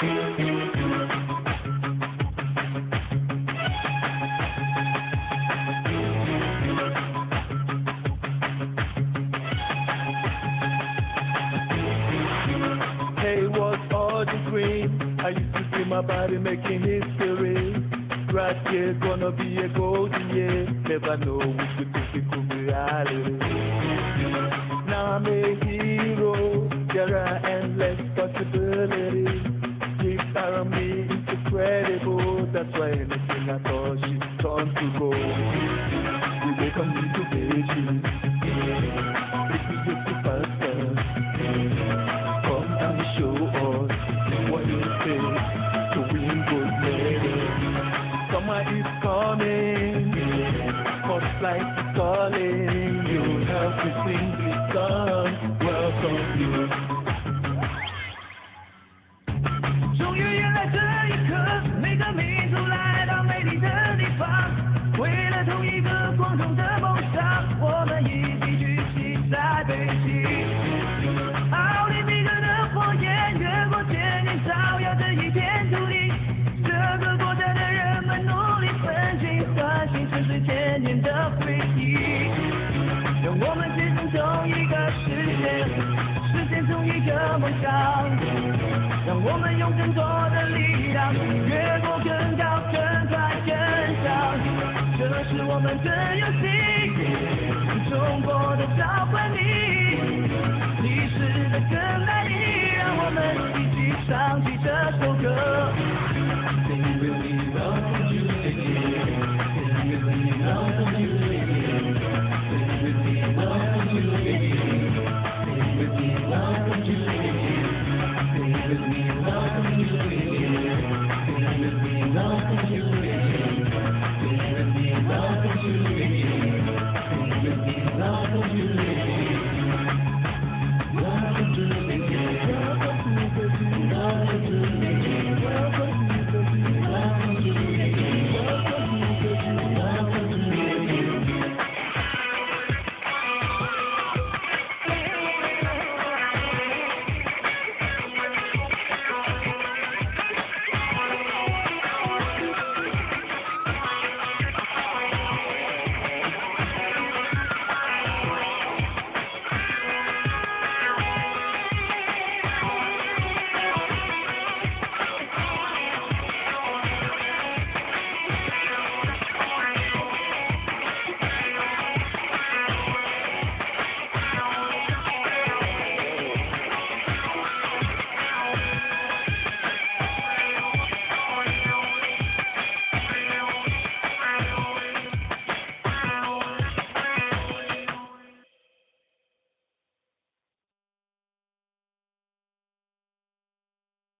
I used to my body making history. Right here, gonna be a golden year. Never know it reality. Now I'm a hero. There I am. 梦想，让我们用更多的力量，越过更高、更快、更强。这是我们的游戏，中国的召唤你，历史的更大你，让我们一起上进。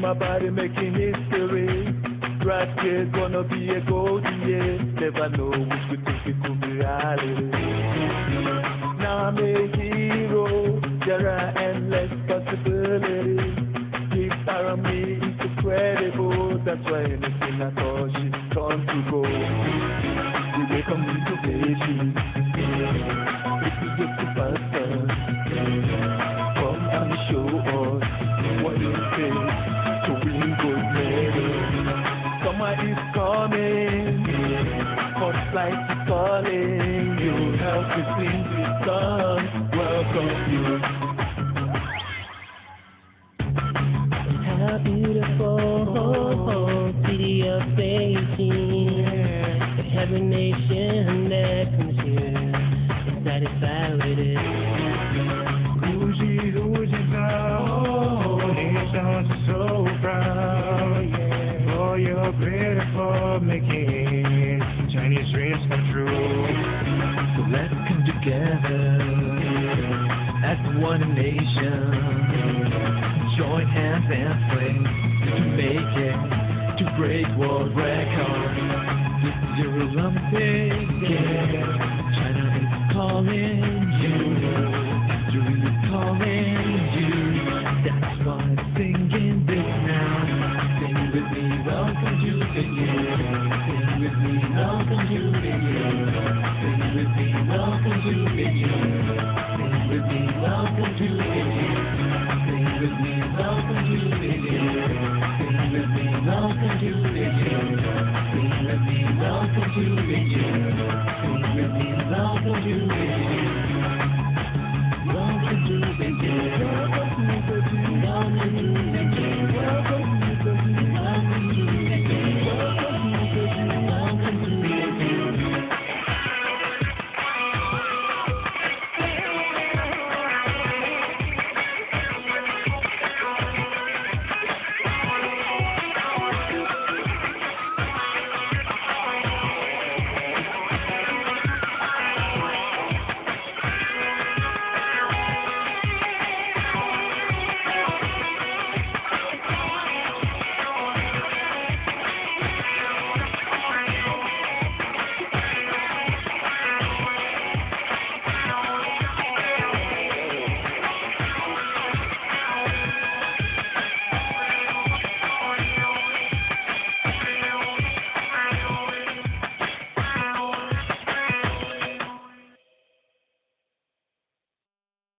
my body making history. Right here, gonna be a golden year. Never know which reality. Now I'm a hero. yeah right. together as one nation. Join hands and play to make it, to break world records. This is your Olympic game. do